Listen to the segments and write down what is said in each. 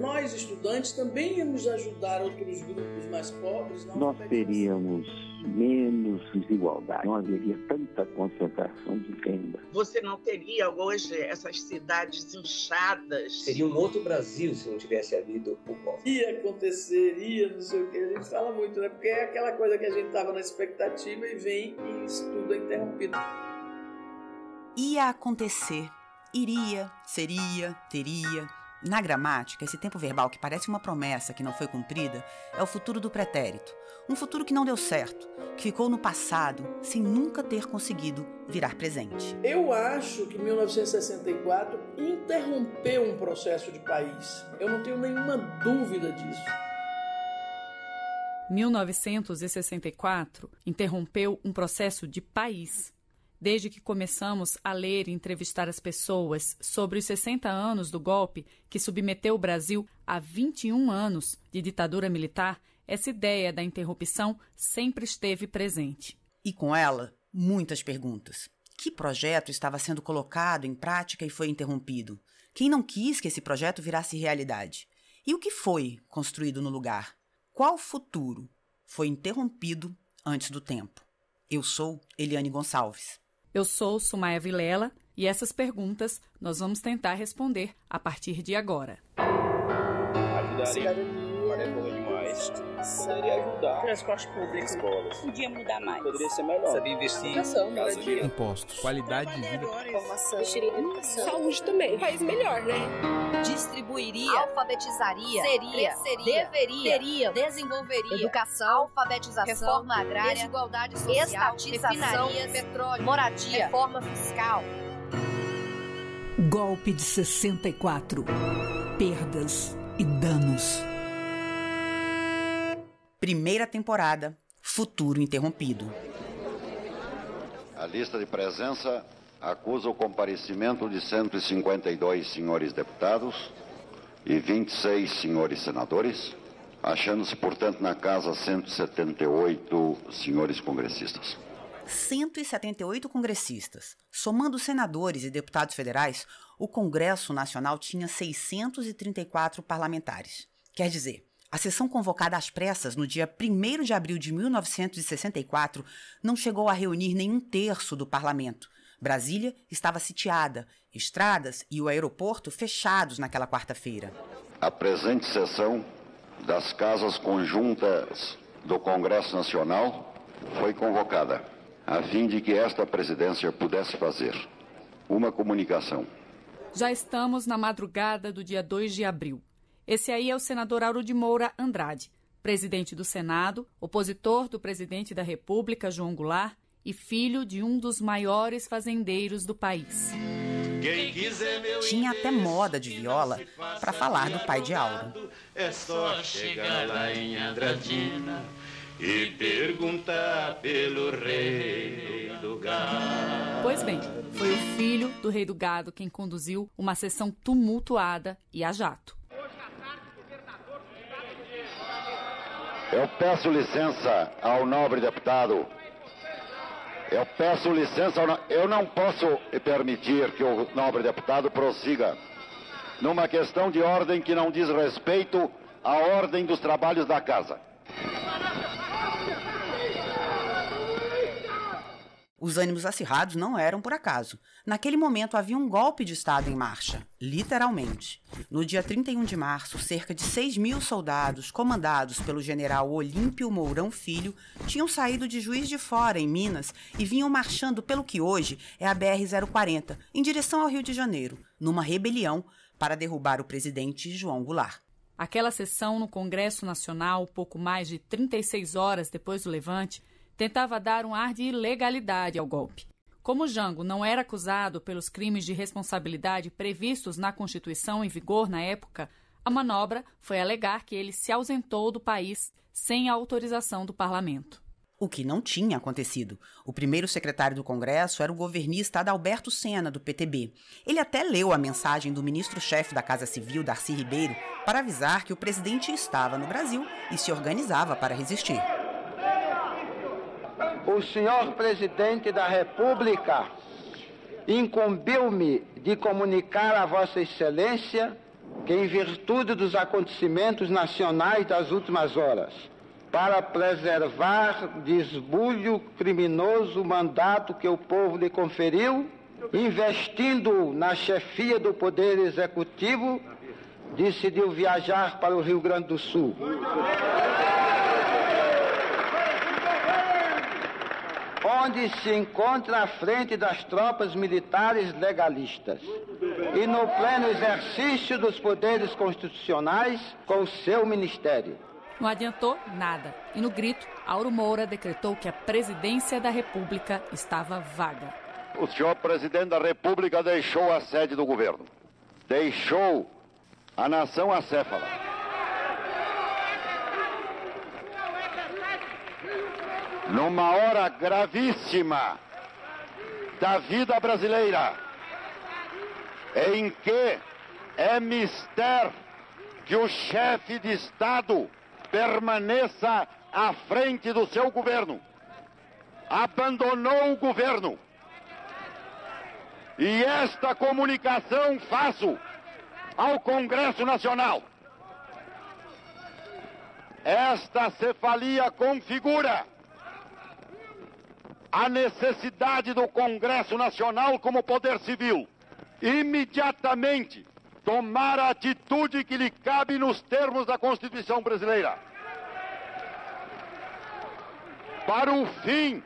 nós estudantes também íamos ajudar outros grupos mais pobres. Nós teríamos menos desigualdade, não haveria tanta concentração de renda. Você não teria hoje essas cidades inchadas. Seria um outro Brasil se não tivesse havido o golpe. Ia acontecer, ia, não sei o que, a gente fala muito, né? Porque é aquela coisa que a gente estava na expectativa e vem e isso tudo é interrompido. Ia acontecer, iria, seria, teria na gramática, esse tempo verbal que parece uma promessa que não foi cumprida é o futuro do pretérito. Um futuro que não deu certo, que ficou no passado sem nunca ter conseguido virar presente. Eu acho que 1964 interrompeu um processo de país. Eu não tenho nenhuma dúvida disso. 1964 interrompeu um processo de país Desde que começamos a ler e entrevistar as pessoas sobre os 60 anos do golpe que submeteu o Brasil a 21 anos de ditadura militar, essa ideia da interrupção sempre esteve presente. E com ela, muitas perguntas. Que projeto estava sendo colocado em prática e foi interrompido? Quem não quis que esse projeto virasse realidade? E o que foi construído no lugar? Qual futuro foi interrompido antes do tempo? Eu sou Eliane Gonçalves. Eu sou Sumaia Vilela e essas perguntas nós vamos tentar responder a partir de agora. Ajudaria. Parece demais. Poderia ajudar. Transporte público. Escolas. Podia mudar mais. Poderia ser melhor. Sabia investir. Educação, moradia. Impostos. Qualidade de vida. Informação. Investiria em educação. Saúde também. Um país melhor, né? Distribuiria. Alfabetizaria. Seria. Cresceria. Deveria. Teria. Desenvolveria. Educação. Alfabetização. Reforma agrária. Desigualdade social. Estatização. Petróleo. Moradia. Reforma fiscal. Golpe de 64. Perdas e danos. Primeira temporada, Futuro Interrompido. A lista de presença acusa o comparecimento de 152 senhores deputados e 26 senhores senadores, achando-se, portanto, na casa 178 senhores congressistas. 178 congressistas. Somando senadores e deputados federais, o Congresso Nacional tinha 634 parlamentares. Quer dizer, a sessão convocada às pressas no dia 1 de abril de 1964 não chegou a reunir nenhum terço do parlamento. Brasília estava sitiada, estradas e o aeroporto fechados naquela quarta-feira. A presente sessão das casas conjuntas do Congresso Nacional foi convocada a fim de que esta presidência pudesse fazer uma comunicação. Já estamos na madrugada do dia 2 de abril. Esse aí é o senador Auro de Moura Andrade, presidente do Senado, opositor do presidente da República, João Goulart, e filho de um dos maiores fazendeiros do país. Tinha até moda de viola para falar do pai de Auro. É só chegar lá em Andradina e perguntar pelo rei do gado. Pois bem, foi o filho do rei do gado quem conduziu uma sessão tumultuada e a jato. Eu peço licença ao nobre deputado. Eu peço licença. Ao... Eu não posso permitir que o nobre deputado prossiga numa questão de ordem que não diz respeito à ordem dos trabalhos da casa. Os ânimos acirrados não eram por acaso. Naquele momento havia um golpe de Estado em marcha, literalmente. No dia 31 de março, cerca de 6 mil soldados, comandados pelo general Olímpio Mourão Filho, tinham saído de Juiz de Fora, em Minas, e vinham marchando pelo que hoje é a BR-040, em direção ao Rio de Janeiro, numa rebelião para derrubar o presidente João Goulart. Aquela sessão no Congresso Nacional, pouco mais de 36 horas depois do levante, tentava dar um ar de ilegalidade ao golpe. Como Jango não era acusado pelos crimes de responsabilidade previstos na Constituição em vigor na época, a manobra foi alegar que ele se ausentou do país sem a autorização do parlamento. O que não tinha acontecido. O primeiro secretário do Congresso era o governista Adalberto Sena, do PTB. Ele até leu a mensagem do ministro-chefe da Casa Civil, Darcy Ribeiro, para avisar que o presidente estava no Brasil e se organizava para resistir o senhor presidente da República incumbiu-me de comunicar a Vossa Excelência que, em virtude dos acontecimentos nacionais das últimas horas, para preservar de esbulho criminoso o mandato que o povo lhe conferiu, investindo na chefia do Poder Executivo, decidiu viajar para o Rio Grande do Sul. Onde se encontra à frente das tropas militares legalistas e no pleno exercício dos poderes constitucionais com o seu ministério. Não adiantou nada. E no grito, Auro Moura decretou que a presidência da República estava vaga. O senhor presidente da República deixou a sede do governo. Deixou a nação acéfala. Numa hora gravíssima da vida brasileira, em que é mister que o chefe de Estado permaneça à frente do seu governo. Abandonou o governo. E esta comunicação faço ao Congresso Nacional. Esta cefalia configura a necessidade do Congresso Nacional como poder civil imediatamente tomar a atitude que lhe cabe nos termos da Constituição brasileira. Para o fim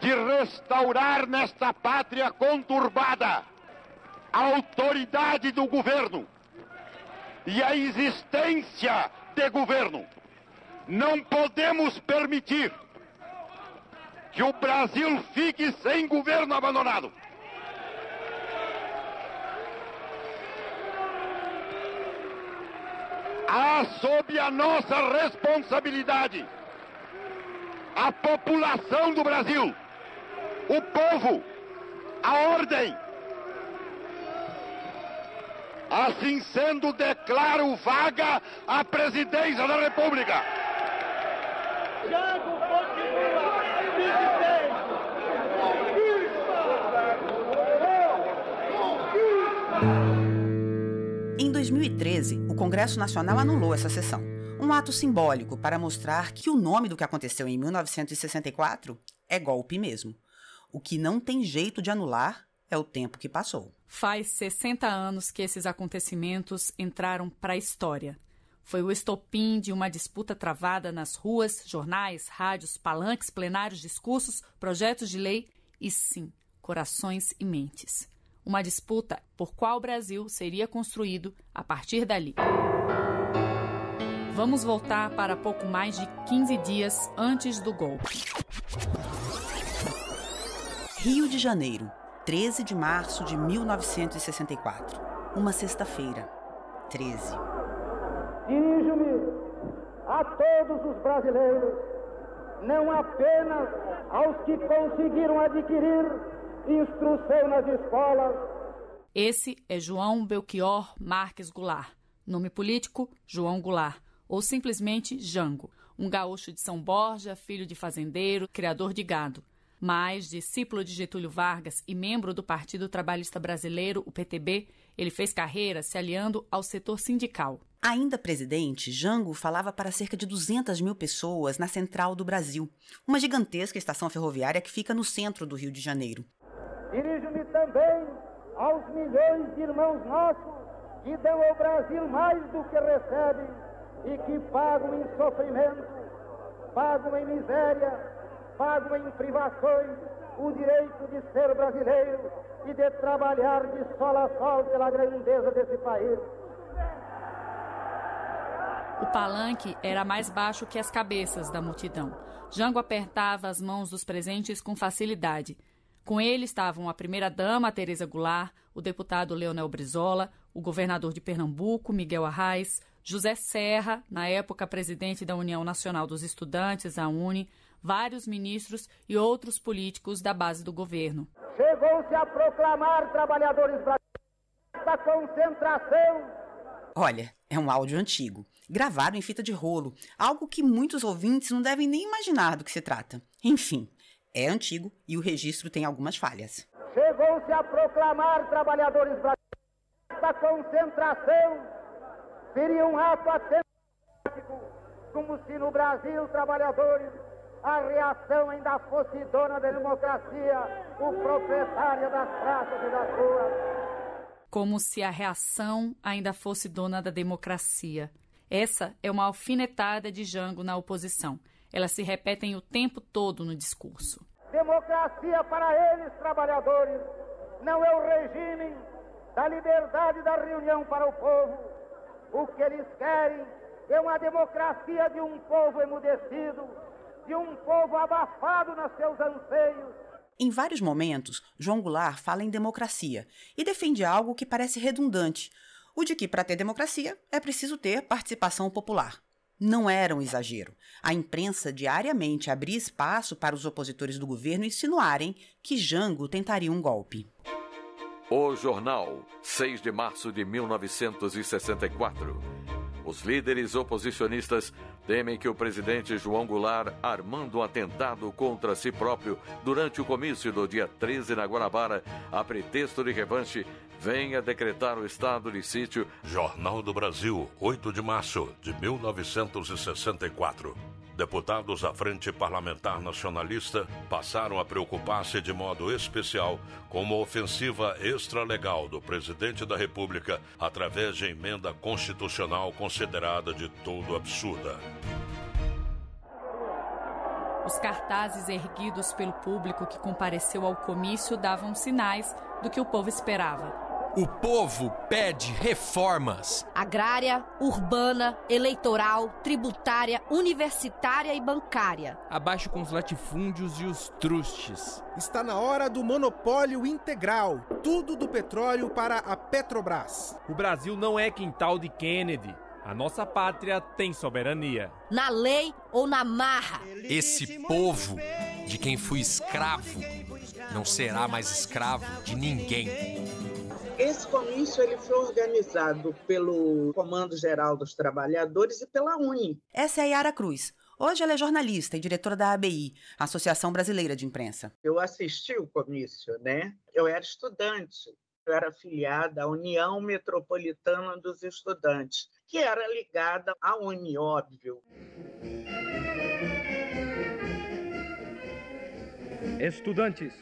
de restaurar nesta pátria conturbada a autoridade do governo e a existência de governo. Não podemos permitir que o Brasil fique sem governo abandonado. há sob a nossa responsabilidade a população do Brasil, o povo, a ordem. Assim sendo, declaro vaga a presidência da República. Jago continua presidente. Em 2013, o Congresso Nacional anulou essa sessão. Um ato simbólico para mostrar que o nome do que aconteceu em 1964 é golpe mesmo. O que não tem jeito de anular é o tempo que passou. Faz 60 anos que esses acontecimentos entraram para a história. Foi o estopim de uma disputa travada nas ruas, jornais, rádios, palanques, plenários, discursos, projetos de lei e, sim, corações e mentes uma disputa por qual Brasil seria construído a partir dali. Vamos voltar para pouco mais de 15 dias antes do golpe. Rio de Janeiro, 13 de março de 1964. Uma sexta-feira. 13. Dirijo-me a todos os brasileiros, não apenas aos que conseguiram adquirir instrução nas escolas. Esse é João Belchior Marques Goulart, nome político João Goulart, ou simplesmente Jango, um gaúcho de São Borja, filho de fazendeiro, criador de gado. Mas, discípulo de Getúlio Vargas e membro do Partido Trabalhista Brasileiro, o PTB, ele fez carreira se aliando ao setor sindical. Ainda presidente, Jango falava para cerca de 200 mil pessoas na Central do Brasil, uma gigantesca estação ferroviária que fica no centro do Rio de Janeiro. Dirijo-me também aos milhões de irmãos nossos que dão ao Brasil mais do que recebem e que pagam em sofrimento, pagam em miséria, pagam em privações o direito de ser brasileiro e de trabalhar de sol a sol pela grandeza desse país. O palanque era mais baixo que as cabeças da multidão. Jango apertava as mãos dos presentes com facilidade. Com ele estavam a primeira-dama, Tereza Goulart, o deputado Leonel Brizola, o governador de Pernambuco, Miguel Arraes, José Serra, na época presidente da União Nacional dos Estudantes, a UNE, vários ministros e outros políticos da base do governo. Chegou-se a proclamar trabalhadores brasileiros da concentração. Olha, é um áudio antigo, gravado em fita de rolo, algo que muitos ouvintes não devem nem imaginar do que se trata. Enfim, é antigo e o registro tem algumas falhas. Chegou-se a proclamar trabalhadores brasileiros esta concentração seria um ato atentado, como se no Brasil, trabalhadores, a reação ainda fosse dona da democracia, o proprietário das praças e das ruas. Como se a reação ainda fosse dona da democracia. Essa é uma alfinetada de Jango na oposição. Elas se repetem o tempo todo no discurso. Democracia para eles, trabalhadores, não é o regime da liberdade da reunião para o povo. O que eles querem é uma democracia de um povo emudecido, de um povo abafado nos seus anseios. Em vários momentos, João Goulart fala em democracia e defende algo que parece redundante: o de que, para ter democracia, é preciso ter participação popular. Não era um exagero. A imprensa diariamente abria espaço para os opositores do governo insinuarem que Jango tentaria um golpe. O Jornal, 6 de março de 1964. Os líderes oposicionistas temem que o presidente João Goulart, armando um atentado contra si próprio durante o comício do dia 13 na Guanabara, a pretexto de revanche, venha decretar o estado de sítio. Jornal do Brasil, 8 de março de 1964. Deputados da Frente Parlamentar Nacionalista passaram a preocupar-se de modo especial com uma ofensiva extralegal do presidente da República através de emenda constitucional considerada de todo absurda. Os cartazes erguidos pelo público que compareceu ao comício davam sinais do que o povo esperava. O povo pede reformas. Agrária, urbana, eleitoral, tributária, universitária e bancária. Abaixo com os latifúndios e os trustes. Está na hora do monopólio integral. Tudo do petróleo para a Petrobras. O Brasil não é quintal de Kennedy. A nossa pátria tem soberania. Na lei ou na marra. Esse povo, de quem fui escravo, não será mais escravo de ninguém. Esse comício ele foi organizado pelo Comando Geral dos Trabalhadores e pela UNE. Essa é a Yara Cruz. Hoje ela é jornalista e diretora da ABI, Associação Brasileira de Imprensa. Eu assisti o comício, né? Eu era estudante, eu era afiliada à União Metropolitana dos Estudantes, que era ligada à UNE, óbvio. Estudantes,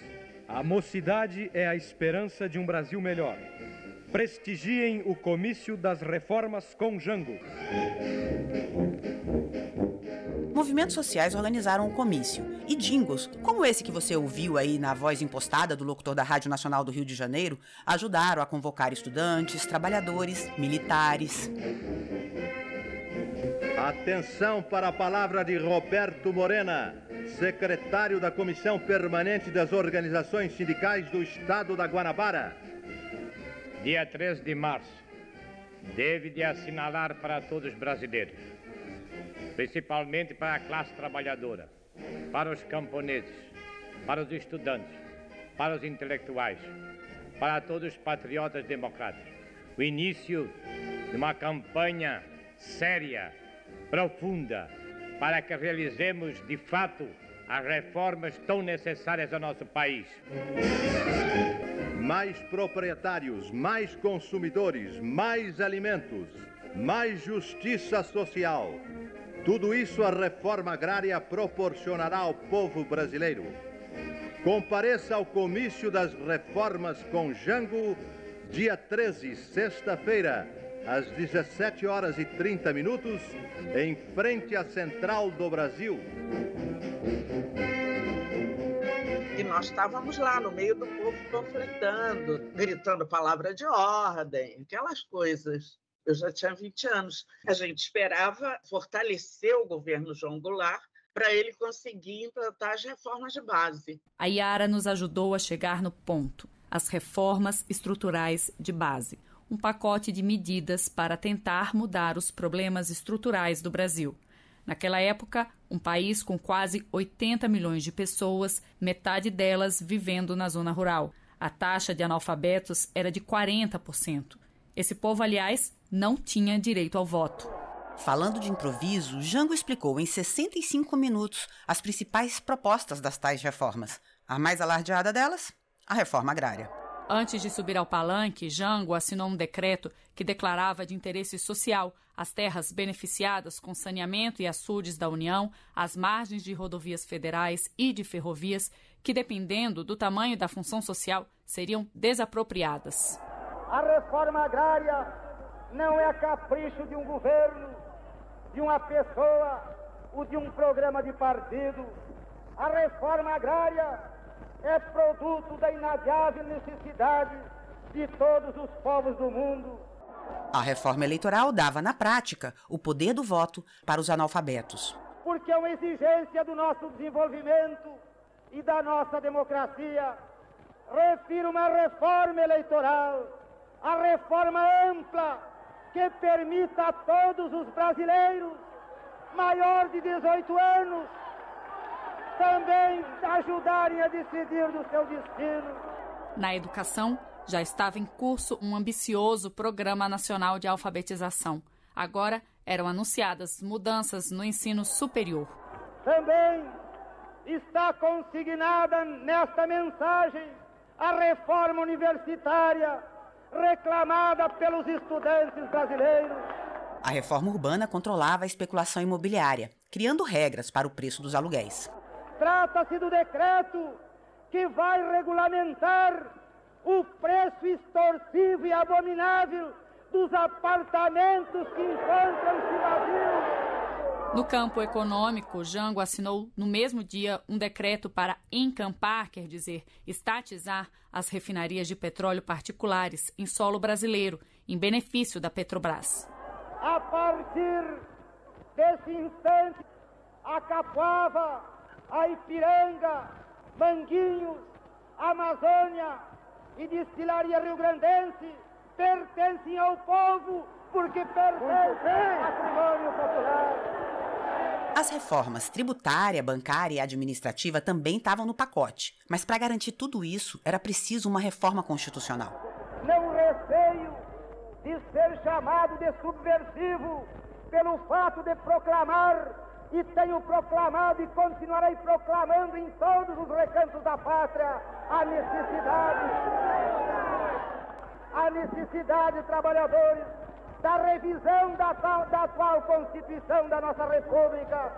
a mocidade é a esperança de um Brasil melhor. Prestigiem o comício das reformas com Jango. Movimentos sociais organizaram o comício. E jingles, como esse que você ouviu aí na voz impostada do locutor da Rádio Nacional do Rio de Janeiro, ajudaram a convocar estudantes, trabalhadores, militares. Atenção para a palavra de Roberto Morena, secretário da Comissão Permanente das Organizações Sindicais do Estado da Guanabara. Dia 13 de março, deve de assinalar para todos os brasileiros, principalmente para a classe trabalhadora, para os camponeses, para os estudantes, para os intelectuais, para todos os patriotas democráticos, o início de uma campanha séria, profunda, para que realizemos de fato as reformas tão necessárias ao nosso país. Mais proprietários, mais consumidores, mais alimentos, mais justiça social. Tudo isso a reforma agrária proporcionará ao povo brasileiro. Compareça ao comício das reformas com Jango, dia 13, sexta-feira, às 17 horas e 30 minutos, em frente à Central do Brasil. E nós estávamos lá no meio do povo panfletando, gritando palavra de ordem, aquelas coisas. Eu já tinha 20 anos. A gente esperava fortalecer o governo João Goulart para ele conseguir implantar as reformas de base. A Yara nos ajudou a chegar no ponto: as reformas estruturais de base um pacote de medidas para tentar mudar os problemas estruturais do Brasil. Naquela época, um país com quase 80 milhões de pessoas, metade delas vivendo na zona rural. A taxa de analfabetos era de 40%. Esse povo, aliás, não tinha direito ao voto. Falando de improviso, Jango explicou em 65 minutos as principais propostas das tais reformas. A mais alardeada delas, a reforma agrária. Antes de subir ao palanque, Jango assinou um decreto que declarava de interesse social as terras beneficiadas com saneamento e açudes da União, as margens de rodovias federais e de ferrovias, que, dependendo do tamanho da função social, seriam desapropriadas. A reforma agrária não é capricho de um governo, de uma pessoa ou de um programa de partido. A reforma agrária é produto da inadiável necessidade de todos os povos do mundo. A reforma eleitoral dava, na prática, o poder do voto para os analfabetos. Porque é uma exigência do nosso desenvolvimento e da nossa democracia. Refiro uma reforma eleitoral, a reforma ampla que permita a todos os brasileiros maior de 18 anos também ajudarem a decidir do seu destino. Na educação, já estava em curso um ambicioso Programa Nacional de Alfabetização. Agora eram anunciadas mudanças no ensino superior. Também está consignada nesta mensagem a reforma universitária reclamada pelos estudantes brasileiros. A reforma urbana controlava a especulação imobiliária, criando regras para o preço dos aluguéis. Trata-se do decreto que vai regulamentar o preço extorsivo e abominável dos apartamentos que encontram-se vazios. No campo econômico, Jango assinou no mesmo dia um decreto para encampar, quer dizer, estatizar as refinarias de petróleo particulares em solo brasileiro, em benefício da Petrobras. A partir desse instante, a Capuava a Ipiranga, Manguinhos, Amazônia e Destilaria Rio Grandense pertencem ao povo porque pertencem ao patrimônio popular. As reformas tributária, bancária e administrativa também estavam no pacote, mas para garantir tudo isso era preciso uma reforma constitucional. Não receio de ser chamado de subversivo pelo fato de proclamar e tenho proclamado e continuarei proclamando em todos os recantos da pátria a necessidade, a necessidade, trabalhadores, da revisão da, da atual Constituição da nossa República,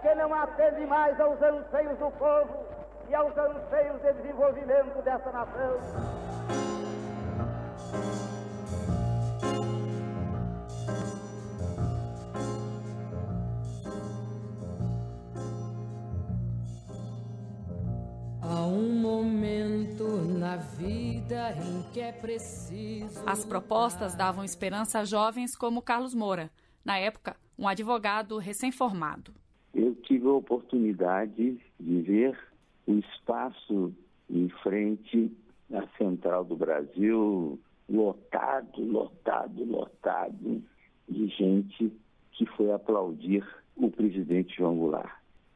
que não atende mais aos anseios do povo e aos anseios de desenvolvimento dessa nação. As propostas davam esperança a jovens como Carlos Moura, na época, um advogado recém-formado. Eu tive a oportunidade de ver o espaço em frente à Central do Brasil lotado, lotado, lotado de gente que foi aplaudir o presidente João Goulart.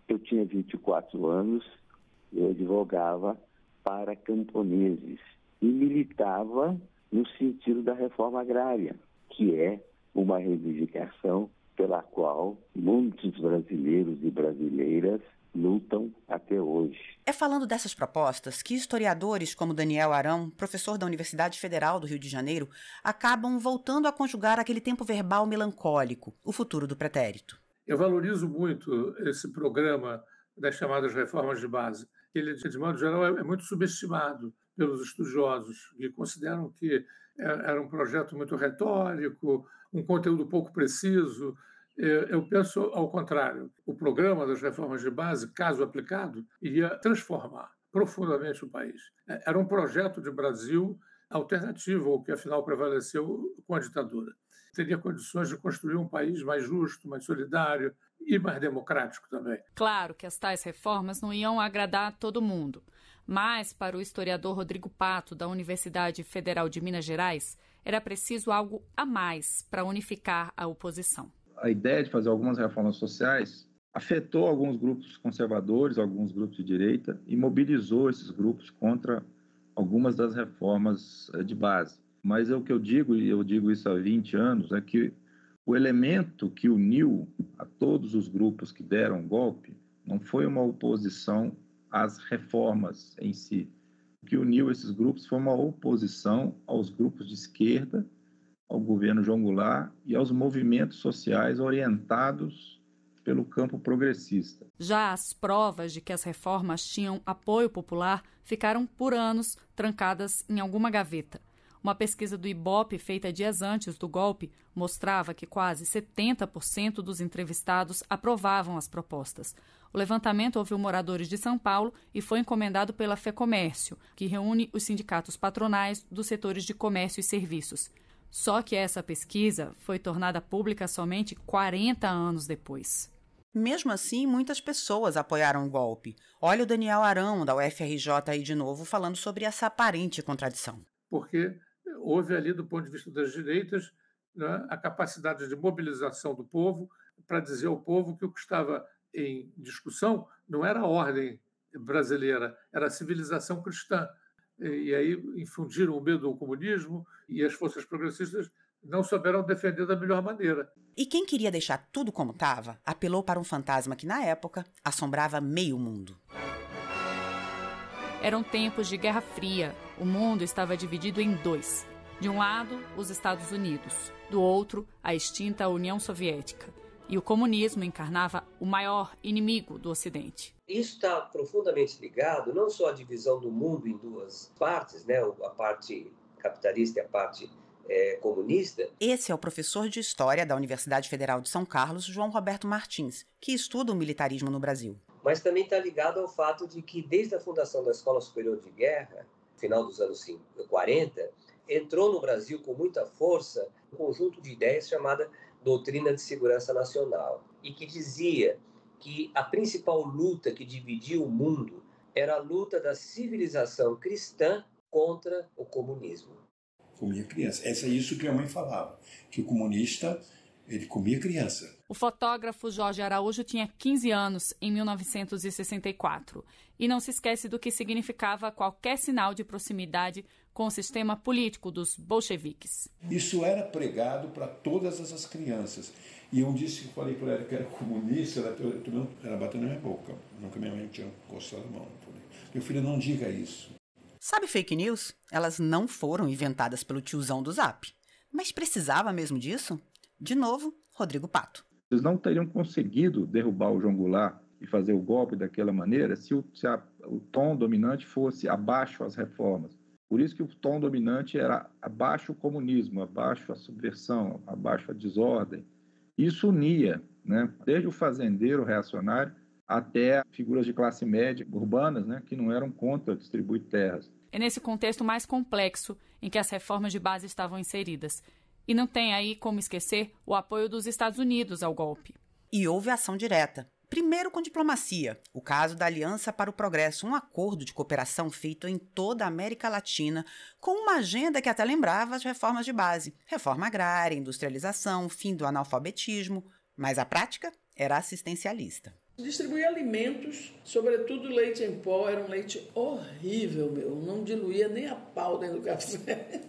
Eu tinha 24 anos eu advogava para camponeses e militava no sentido da reforma agrária, que é uma reivindicação pela qual muitos brasileiros e brasileiras lutam até hoje. É falando dessas propostas que historiadores como Daniel Arão, professor da Universidade Federal do Rio de Janeiro, acabam voltando a conjugar aquele tempo verbal melancólico, o futuro do pretérito. Eu valorizo muito esse programa das chamadas reformas de base, ele, de modo geral, é, é muito subestimado pelos estudiosos, que consideram que é, era um projeto muito retórico, um conteúdo pouco preciso. É, eu penso ao contrário. O programa das reformas de base, caso aplicado, iria transformar profundamente o país. Era um projeto de Brasil alternativo ao que afinal prevaleceu com a ditadura. Teria condições de construir um país mais justo, mais solidário, e mais democrático também. Claro que as tais reformas não iam agradar todo mundo, mas para o historiador Rodrigo Pato, da Universidade Federal de Minas Gerais, era preciso algo a mais para unificar a oposição. A ideia de fazer algumas reformas sociais afetou alguns grupos conservadores, alguns grupos de direita e mobilizou esses grupos contra algumas das reformas eh, de base. Mas é o que eu digo, e eu digo isso há 20 anos, é que o elemento que uniu a todos os grupos que deram golpe não foi uma oposição às reformas em si. que uniu esses grupos foi uma oposição aos grupos de esquerda, ao governo João Goulart e aos movimentos sociais orientados pelo campo progressista. Já as provas de que as reformas tinham apoio popular ficaram por anos trancadas em alguma gaveta. Uma pesquisa do Ibope feita dias antes do golpe mostrava que quase 70% dos entrevistados aprovavam as propostas. O levantamento ouviu moradores de São Paulo e foi encomendado pela FEComércio, que reúne os sindicatos patronais dos setores de comércio e serviços. Só que essa pesquisa foi tornada pública somente 40 anos depois. Mesmo assim, muitas pessoas apoiaram o golpe. Olha o Daniel Arão, da UFRJ, aí de novo, falando sobre essa aparente contradição. Porque houve ali, do ponto de vista das direitas, né, a capacidade de mobilização do povo para dizer ao povo que o que estava em discussão não era a ordem brasileira, era a civilização cristã. E aí infundiram o medo ao comunismo e as forças progressistas não souberam defender da melhor maneira. E quem queria deixar tudo como estava, apelou para um fantasma que, na época, assombrava meio mundo. Eram tempos de Guerra Fria. O mundo estava dividido em dois. De um lado, os Estados Unidos, do outro, a extinta União Soviética. E o comunismo encarnava o maior inimigo do Ocidente. Isso está profundamente ligado não só à divisão do mundo em duas partes, né, a parte capitalista e a parte é, comunista. Esse é o professor de História da Universidade Federal de São Carlos, João Roberto Martins, que estuda o militarismo no Brasil. Mas também está ligado ao fato de que, desde a fundação da Escola Superior de Guerra, final dos anos 40, entrou no Brasil com muita força um conjunto de ideias chamada Doutrina de Segurança Nacional, e que dizia que a principal luta que dividia o mundo era a luta da civilização cristã contra o comunismo. Comia criança. Essa é isso que a mãe falava, que o comunista ele comia criança. O fotógrafo Jorge Araújo tinha 15 anos em 1964 e não se esquece do que significava qualquer sinal de proximidade com o sistema político dos bolcheviques. Isso era pregado para todas essas crianças. E eu disse que falei para ela que era comunista, ela, ela bateu na minha boca. Nunca minha mãe tinha gostado a mão. Meu filho, não diga isso. Sabe fake news? Elas não foram inventadas pelo tiozão do Zap. Mas precisava mesmo disso? De novo, Rodrigo Pato. Eles não teriam conseguido derrubar o João Goulart e fazer o golpe daquela maneira se, o, se a, o tom dominante fosse abaixo as reformas. Por isso que o tom dominante era abaixo o comunismo, abaixo a subversão, abaixo a desordem. Isso unia, né? desde o fazendeiro reacionário até figuras de classe média urbanas, né, que não eram contra distribuir terras. É nesse contexto mais complexo em que as reformas de base estavam inseridas. E não tem aí como esquecer o apoio dos Estados Unidos ao golpe. E houve ação direta. Primeiro com diplomacia, o caso da Aliança para o Progresso, um acordo de cooperação feito em toda a América Latina, com uma agenda que até lembrava as reformas de base: reforma agrária, industrialização, fim do analfabetismo. Mas a prática era assistencialista. Distribuir alimentos, sobretudo leite em pó, era um leite horrível, meu. Não diluía nem a pau dentro do café.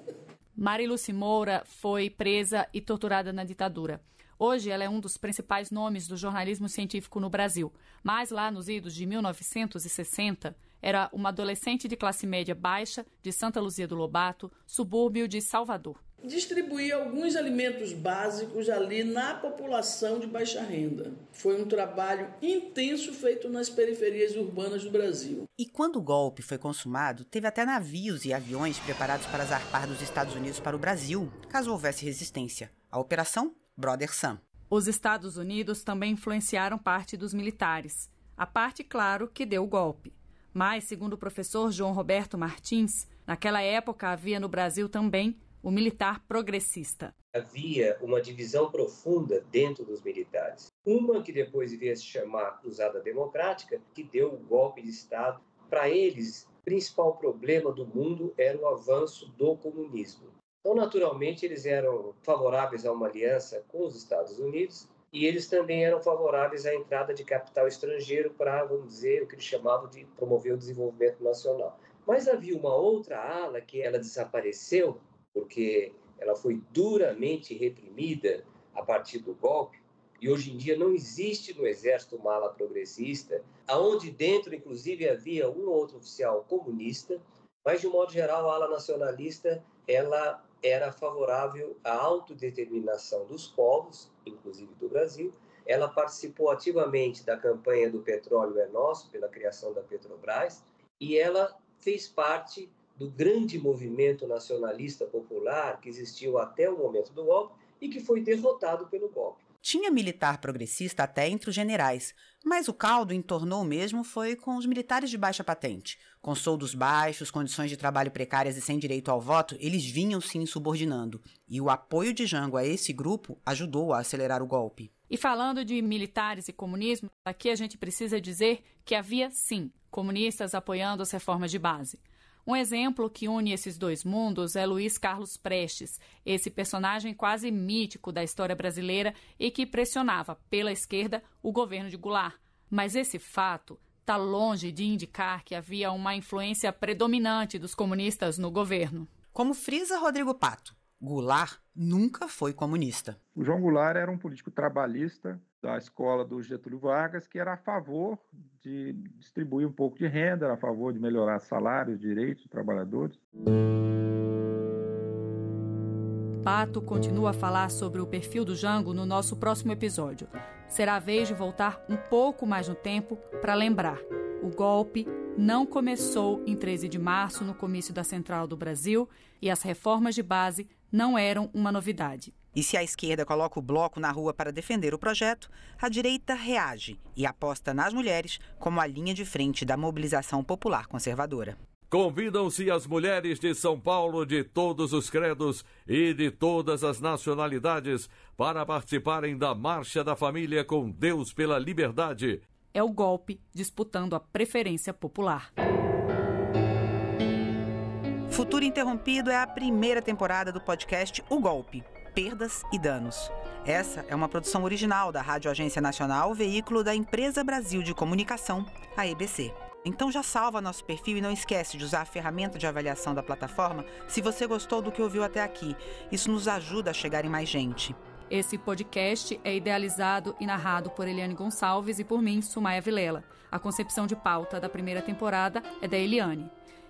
Mariluce Moura foi presa e torturada na ditadura. Hoje ela é um dos principais nomes do jornalismo científico no Brasil, mas lá nos idos de 1960 era uma adolescente de classe média baixa de Santa Luzia do Lobato, subúrbio de Salvador distribuir alguns alimentos básicos ali na população de baixa renda. Foi um trabalho intenso feito nas periferias urbanas do Brasil. E quando o golpe foi consumado, teve até navios e aviões preparados para zarpar dos Estados Unidos para o Brasil, caso houvesse resistência. A Operação Brother Sam. Os Estados Unidos também influenciaram parte dos militares. A parte, claro, que deu o golpe. Mas, segundo o professor João Roberto Martins, naquela época havia no Brasil também o militar progressista. Havia uma divisão profunda dentro dos militares. Uma que depois iria se chamar Cruzada Democrática, que deu o golpe de Estado. Para eles, o principal problema do mundo era o avanço do comunismo. Então, naturalmente, eles eram favoráveis a uma aliança com os Estados Unidos e eles também eram favoráveis à entrada de capital estrangeiro para, vamos dizer, o que eles chamavam de promover o desenvolvimento nacional. Mas havia uma outra ala que ela desapareceu, porque ela foi duramente reprimida a partir do golpe, e hoje em dia não existe no exército uma ala progressista, aonde dentro inclusive havia um ou outro oficial comunista, Mas, de um modo geral, a ala nacionalista ela era favorável à autodeterminação dos povos, inclusive do Brasil. Ela participou ativamente da campanha do Petróleo é Nosso, pela criação da Petrobras, e ela fez parte do grande movimento nacionalista popular que existiu até o momento do golpe e que foi derrotado pelo golpe. Tinha militar progressista até entre os generais, mas o caldo entornou mesmo foi com os militares de baixa patente. Com soldos baixos, condições de trabalho precárias e sem direito ao voto, eles vinham se insubordinando. E o apoio de Jango a esse grupo ajudou a acelerar o golpe. E falando de militares e comunismo, aqui a gente precisa dizer que havia, sim, comunistas apoiando as reformas de base. Um exemplo que une esses dois mundos é Luiz Carlos Prestes, esse personagem quase mítico da história brasileira e que pressionava pela esquerda o governo de Goulart. Mas esse fato está longe de indicar que havia uma influência predominante dos comunistas no governo. Como frisa Rodrigo Pato, Goulart nunca foi comunista. O João Goulart era um político trabalhista da escola do Getúlio Vargas, que era a favor de distribuir um pouco de renda, era a favor de melhorar salários, direitos dos trabalhadores. Pato continua a falar sobre o perfil do Jango no nosso próximo episódio. Será a vez de voltar um pouco mais no tempo para lembrar. O golpe não começou em 13 de março no comício da Central do Brasil e as reformas de base não eram uma novidade. E se a esquerda coloca o bloco na rua para defender o projeto, a direita reage e aposta nas mulheres como a linha de frente da mobilização popular conservadora. Convidam-se as mulheres de São Paulo de todos os credos e de todas as nacionalidades para participarem da Marcha da Família com Deus pela Liberdade. É o golpe disputando a preferência popular. Futuro Interrompido é a primeira temporada do podcast O Golpe Perdas e Danos. Essa é uma produção original da Rádio Agência Nacional, veículo da Empresa Brasil de Comunicação, a EBC. Então já salva nosso perfil e não esquece de usar a ferramenta de avaliação da plataforma se você gostou do que ouviu até aqui. Isso nos ajuda a chegar em mais gente. Esse podcast é idealizado e narrado por Eliane Gonçalves e por mim, Sumaia Vilela. A concepção de pauta da primeira temporada é da Eliane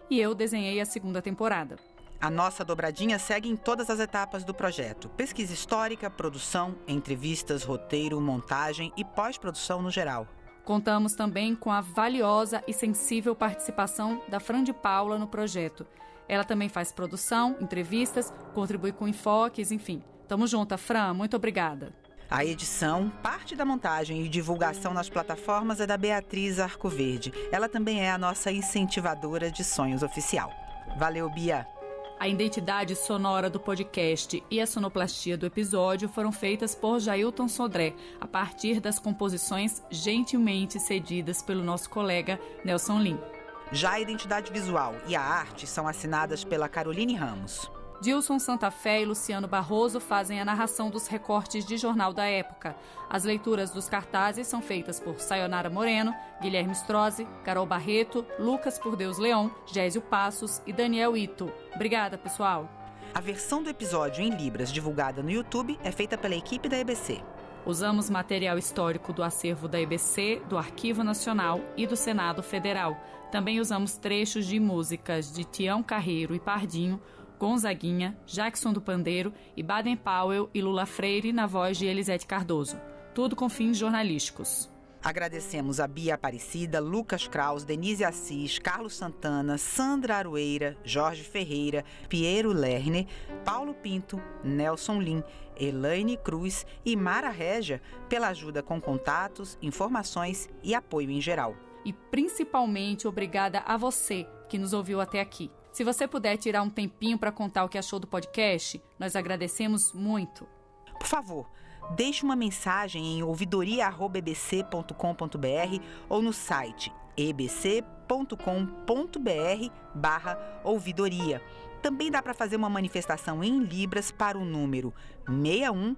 e eu desenhei a segunda temporada. A nossa dobradinha segue em todas as etapas do projeto: pesquisa histórica, produção, entrevistas, roteiro, montagem e pós-produção no geral. Contamos também com a valiosa e sensível participação da Fran de Paula no projeto. Ela também faz produção, entrevistas, contribui com enfoques, enfim. Tamo junto, Fran. Muito obrigada. A edição, parte da montagem e divulgação nas plataformas é da Beatriz Arcoverde. Ela também é a nossa incentivadora de sonhos oficial. Valeu, Bia! A identidade sonora do podcast e a sonoplastia do episódio foram feitas por Jailton Sodré, a partir das composições gentilmente cedidas pelo nosso colega Nelson Lim. Já a identidade visual e a arte são assinadas pela Caroline Ramos. Dilson Santa Fé e Luciano Barroso fazem a narração dos recortes de jornal da época. As leituras dos cartazes são feitas por Sayonara Moreno, Guilherme Strozzi, Carol Barreto, Lucas Por Deus Leão, Gésio Passos e Daniel Ito. Obrigada, pessoal! A versão do episódio em Libras divulgada no YouTube é feita pela equipe da EBC. Usamos material histórico do acervo da EBC, do Arquivo Nacional e do Senado Federal. Também usamos trechos de músicas de Tião Carreiro e Pardinho, Gonzaguinha, Jackson do Pandeiro e Baden Powell e Lula Freire na voz de Elisete Cardoso. Tudo com fins jornalísticos. Agradecemos a Bia Aparecida, Lucas Kraus, Denise Assis, Carlos Santana, Sandra Arueira, Jorge Ferreira, Piero Lerner, Paulo Pinto, Nelson Lim, Elaine Cruz e Mara Régia pela ajuda com contatos, informações e apoio em geral. E principalmente obrigada a você que nos ouviu até aqui. Se você puder tirar um tempinho para contar o que achou do podcast, nós agradecemos muito. Por favor, deixe uma mensagem em ouvidoria.ebc.com.br ou no site ebc.com.br barra ouvidoria. Também dá para fazer uma manifestação em Libras para o número 61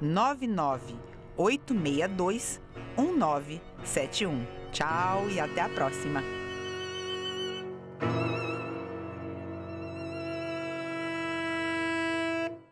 99 862 1971. Tchau e até a próxima!